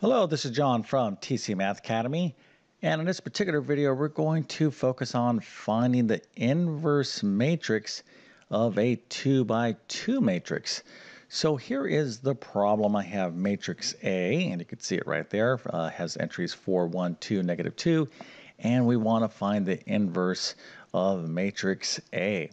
Hello, this is John from TC Math Academy. And in this particular video, we're going to focus on finding the inverse matrix of a 2 by 2 matrix. So here is the problem. I have matrix A, and you can see it right there, uh, has entries 4, 1, 2, negative 2, and we want to find the inverse of matrix A.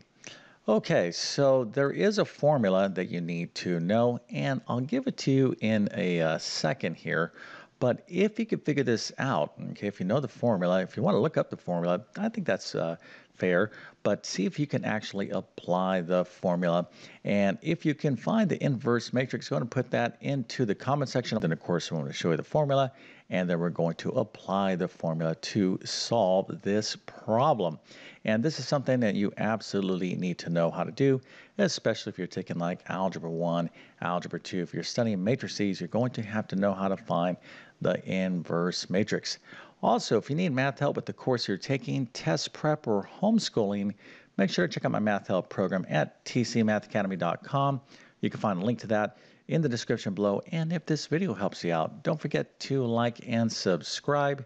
Okay, so there is a formula that you need to know, and I'll give it to you in a uh, second here. But if you could figure this out, okay, if you know the formula, if you want to look up the formula, I think that's uh, fair. But see if you can actually apply the formula. And if you can find the inverse matrix, go ahead and put that into the comment section. Then, of course, I'm going to show you the formula, and then we're going to apply the formula to solve this problem. And this is something that you absolutely need to know how to do, especially if you're taking like Algebra 1, Algebra 2. If you're studying matrices, you're going to have to know how to find the inverse matrix. Also, if you need math help with the course you're taking, test prep, or homeschooling, make sure to check out my math help program at tcmathacademy.com. You can find a link to that in the description below. And if this video helps you out, don't forget to like and subscribe,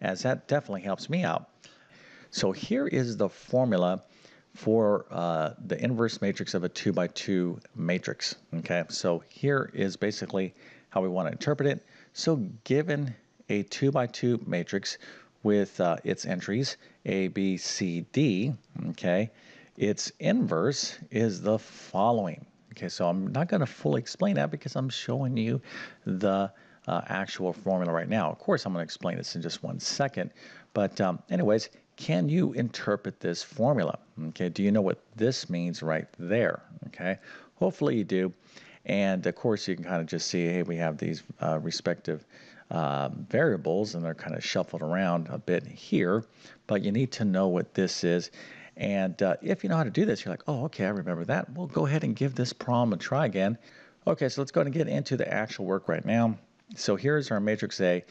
as that definitely helps me out. So here is the formula for uh, the inverse matrix of a 2 by 2 matrix. Okay, so here is basically how we want to interpret it. So given a 2 by 2 matrix with uh, its entries A, B, C, D, okay, its inverse is the following. Okay, so I'm not going to fully explain that because I'm showing you the uh, actual formula right now. Of course, I'm going to explain this in just one second. But um, anyways, can you interpret this formula? Okay, do you know what this means right there? Okay, hopefully you do. And of course, you can kind of just see, hey, we have these uh, respective uh, variables and they're kind of shuffled around a bit here, but you need to know what this is. And uh, if you know how to do this, you're like, oh, okay, I remember that. We'll go ahead and give this problem a try again. Okay, so let's go ahead and get into the actual work right now. So here's our matrix A.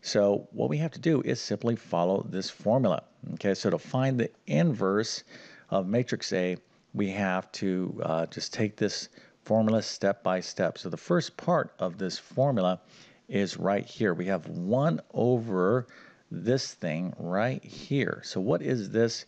So what we have to do is simply follow this formula. Okay, so to find the inverse of matrix A, we have to uh, just take this formula step by step. So the first part of this formula is right here. We have 1 over this thing right here. So what is this?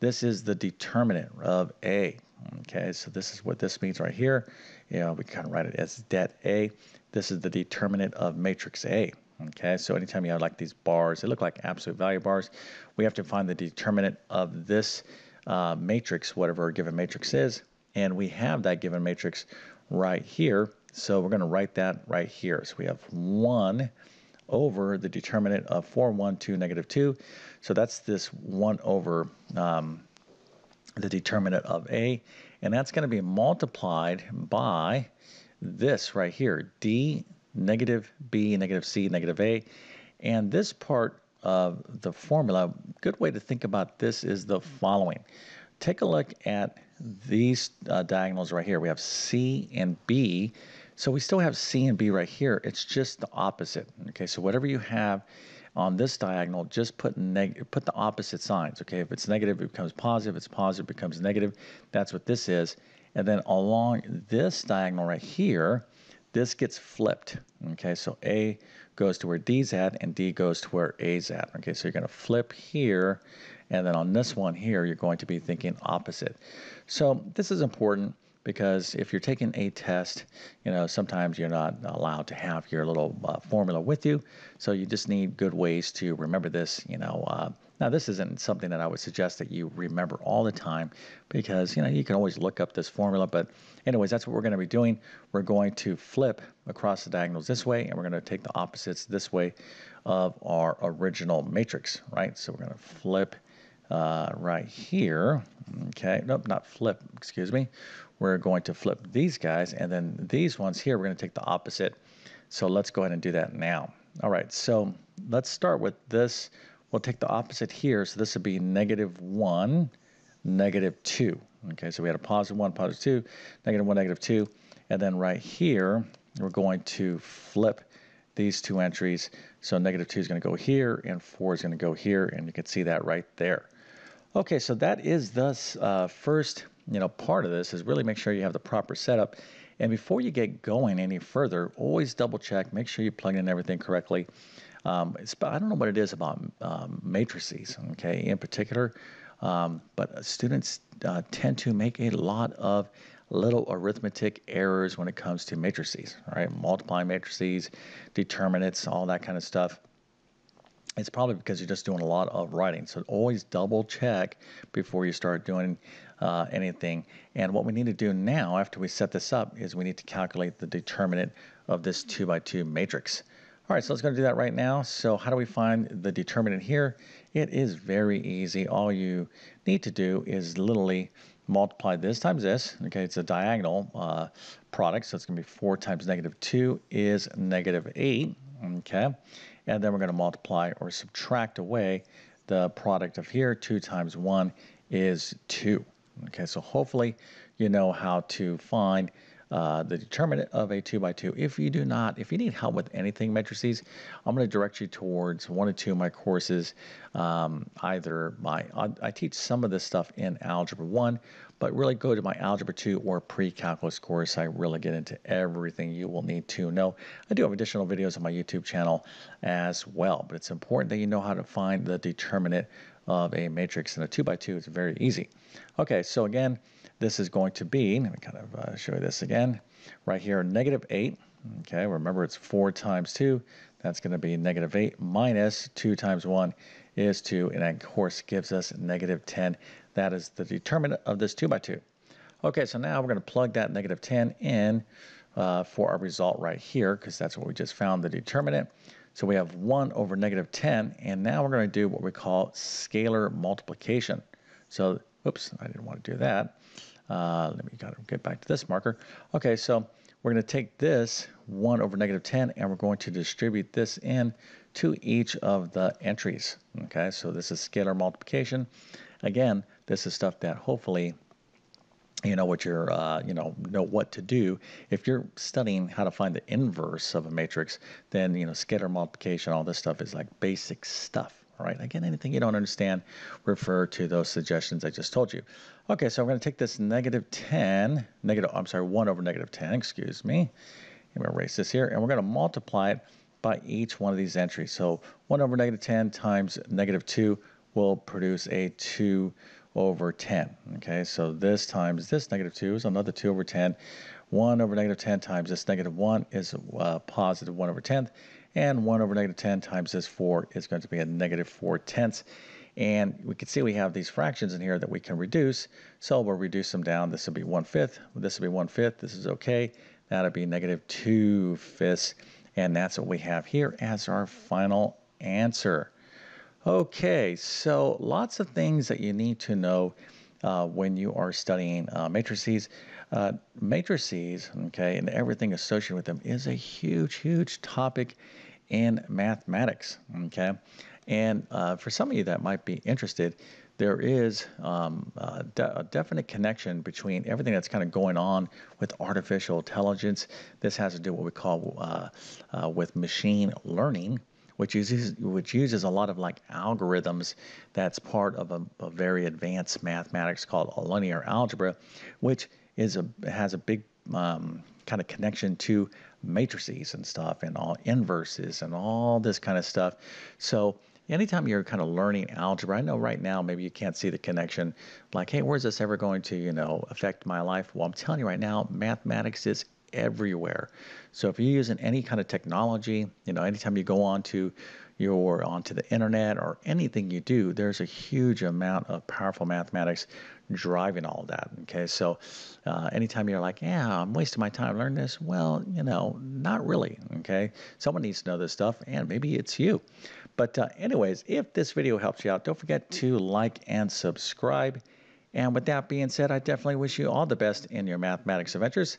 This is the determinant of A. Okay, so this is what this means right here. You know, we kind of write it as det A. This is the determinant of matrix A. Okay, so anytime you have like these bars, they look like absolute value bars. We have to find the determinant of this uh, matrix, whatever given matrix is, and we have that given matrix right here. So we're going to write that right here. So we have 1 over the determinant of 4, 1, 2, negative 2. So that's this 1 over um, the determinant of A, and that's going to be multiplied by this right here, d negative b, negative c, negative a. And this part of the formula, good way to think about this is the following. Take a look at these uh, diagonals right here. We have c and b. So we still have c and b right here. It's just the opposite. Okay, so whatever you have on this diagonal, just put neg put the opposite signs. Okay, if it's negative, it becomes positive. If it's positive, it becomes negative. That's what this is. And then along this diagonal right here, this gets flipped. Okay, so A goes to where D's at and D goes to where A's at. Okay, so you're going to flip here, and then on this one here, you're going to be thinking opposite. So this is important because if you're taking a test, you know, sometimes you're not allowed to have your little uh, formula with you. So you just need good ways to remember this, you know. Uh, now, this isn't something that I would suggest that you remember all the time because, you know, you can always look up this formula. But anyways, that's what we're going to be doing. We're going to flip across the diagonals this way, and we're going to take the opposites this way of our original matrix, right? So we're going to flip uh, right here. Okay, nope, not flip, excuse me. We're going to flip these guys, and then these ones here, we're going to take the opposite. So let's go ahead and do that now. All right, so let's start with this. We'll take the opposite here, so this would be negative 1, negative 2. Okay, so we had a positive 1, positive 2, negative 1, negative 2. And then right here, we're going to flip these two entries. So negative 2 is going to go here, and 4 is going to go here, and you can see that right there. Okay, so that is thus uh, first you know part of this is really make sure you have the proper setup. And before you get going any further, always double check, make sure you plug in everything correctly. Um, I don't know what it is about um, matrices, okay, in particular, um, but students uh, tend to make a lot of little arithmetic errors when it comes to matrices, right? Multiplying matrices, determinants, all that kind of stuff. It's probably because you're just doing a lot of writing. So always double check before you start doing uh, anything. And what we need to do now after we set this up is we need to calculate the determinant of this 2 by 2 matrix. All right, so let's go do that right now. So how do we find the determinant here? It is very easy. All you need to do is literally multiply this times this. Okay, it's a diagonal uh, product, so it's going to be 4 times negative 2 is negative 8. Okay, and then we're going to multiply or subtract away the product of here. 2 times 1 is 2. Okay, so hopefully you know how to find uh, the determinant of a 2 by 2 If you do not, if you need help with anything matrices, I'm going to direct you towards one or two of my courses. Um, either my, I, I, teach some of this stuff in Algebra 1, but really go to my Algebra 2 or pre-calculus course. I really get into everything you will need to know. I do have additional videos on my YouTube channel as well, but it's important that you know how to find the determinant of a matrix in a 2 by 2 It's very easy. Okay, so again, this is going to be, let me kind of uh, show you this again, right here, negative 8. Okay, remember it's 4 times 2. That's going to be negative 8 minus 2 times 1 is 2, and that, of course, gives us negative 10. That is the determinant of this 2 by 2. Okay, so now we're going to plug that negative 10 in uh, for our result right here, because that's what we just found, the determinant. So we have 1 over negative 10, and now we're going to do what we call scalar multiplication. So, oops, I didn't want to do that. Uh, let me gotta get back to this marker. Okay, so we're going to take this 1 over negative 10 and we're going to distribute this in to each of the entries. Okay, so this is scalar multiplication. Again, this is stuff that hopefully you know what you're uh, you know know what to do if you're studying how to find the inverse of a matrix then you know scalar multiplication all this stuff is like basic stuff right, again, anything you don't understand, refer to those suggestions I just told you. Okay, so I'm going to take this negative 10, negative, I'm sorry, 1 over negative 10, excuse me. I'm going to erase this here, and we're going to multiply it by each one of these entries. So 1 over negative 10 times negative 2 will produce a 2 over 10. Okay, so this times this negative 2 is another 2 over 10. 1 over negative 10 times this negative 1 is uh, positive 1 over 10th and 1 over negative 10 times this 4 is going to be a negative 4 tenths. And we can see we have these fractions in here that we can reduce. So we'll reduce them down. This will be 1 fifth. This will be 1 fifth. This is okay. That'll be negative 2 fifths. And that's what we have here as our final answer. Okay, so lots of things that you need to know uh, when you are studying uh, matrices. Uh, matrices, okay, and everything associated with them is a huge, huge topic in mathematics, okay? And uh, for some of you that might be interested, there is um, a, de- a, definite connection between everything that's kind of going on with artificial intelligence. This has to do what we call uh, uh, with machine learning, which uses which uses a lot of like algorithms. That's part of a, a very advanced mathematics called linear algebra, which is a has a big um, kind of connection to matrices and stuff and all inverses and all this kind of stuff. So anytime you're kind of learning algebra, I know right now maybe you can't see the connection, like, hey, where's this ever going to, you know, affect my life? Well, I'm telling you right now, mathematics is everywhere. So if you're using any kind of technology, you know, anytime you go on to your onto the internet or anything you do, there's a huge amount of powerful mathematics driving all that. Okay, so uh, anytime you're like, yeah, I'm wasting my time learning this, well, you know, not really. Okay, someone needs to know this stuff, and maybe it's you. But uh, anyways, if this video helps you out, don't forget to like and subscribe. And with that being said, I definitely wish you all the best in your mathematics adventures.